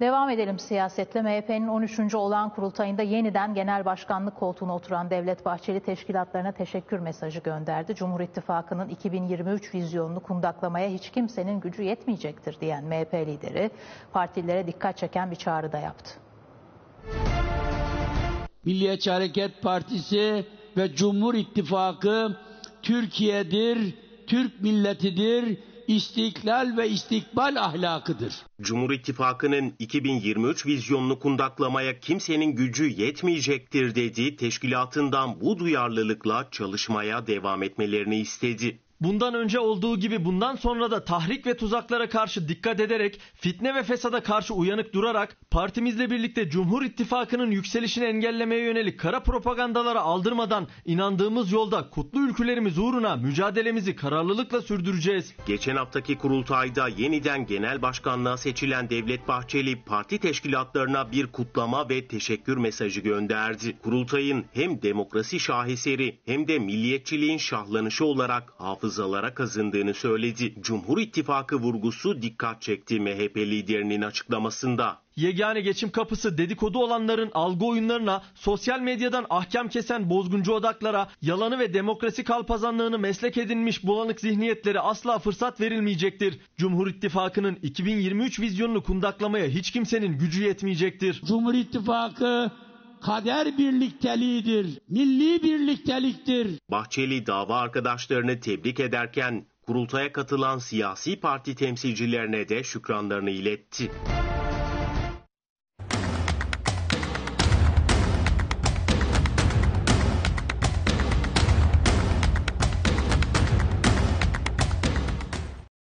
Devam edelim siyasetle. MHP'nin 13. olağan kurultayında yeniden genel başkanlık koltuğuna oturan Devlet Bahçeli teşkilatlarına teşekkür mesajı gönderdi. Cumhur İttifakı'nın 2023 vizyonunu kundaklamaya hiç kimsenin gücü yetmeyecektir diyen MHP lideri partilere dikkat çeken bir çağrı da yaptı. Milliyetçi Hareket Partisi ve Cumhur İttifakı Türkiye'dir, Türk milletidir, istiklal ve istikbal ahlakıdır. Cumhur İttifakı'nın 2023 vizyonunu kundaklamaya kimsenin gücü yetmeyecektir dedi. Teşkilatından bu duyarlılıkla çalışmaya devam etmelerini istedi. Bundan önce olduğu gibi bundan sonra da tahrik ve tuzaklara karşı dikkat ederek, fitne ve fesada karşı uyanık durarak, partimizle birlikte Cumhur İttifakı'nın yükselişini engellemeye yönelik kara propagandalara aldırmadan inandığımız yolda kutlu ülkülerimiz uğruna mücadelemizi kararlılıkla sürdüreceğiz. Geçen haftaki kurultayda yeniden genel başkanlığa seçilen Devlet Bahçeli parti teşkilatlarına bir kutlama ve teşekkür mesajı gönderdi. Kurultayın hem demokrasi şaheseri hem de milliyetçiliğin şahlanışı olarak hafız hafızalara kazındığını söyledi. Cumhur İttifakı vurgusu dikkat çekti MHP liderinin açıklamasında. Yegane geçim kapısı dedikodu olanların algı oyunlarına, sosyal medyadan ahkam kesen bozguncu odaklara, yalanı ve demokrasi kalpazanlığını meslek edinmiş bulanık zihniyetlere asla fırsat verilmeyecektir. Cumhur İttifakı'nın 2023 vizyonunu kundaklamaya hiç kimsenin gücü yetmeyecektir. Cumhur İttifakı kader birlikteliğidir, milli birlikteliktir. Bahçeli dava arkadaşlarını tebrik ederken kurultaya katılan siyasi parti temsilcilerine de şükranlarını iletti.